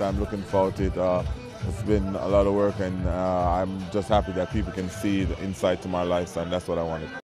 I'm looking forward to it. Uh, it's been a lot of work, and uh, I'm just happy that people can see the insight to my life, and that's what I wanted.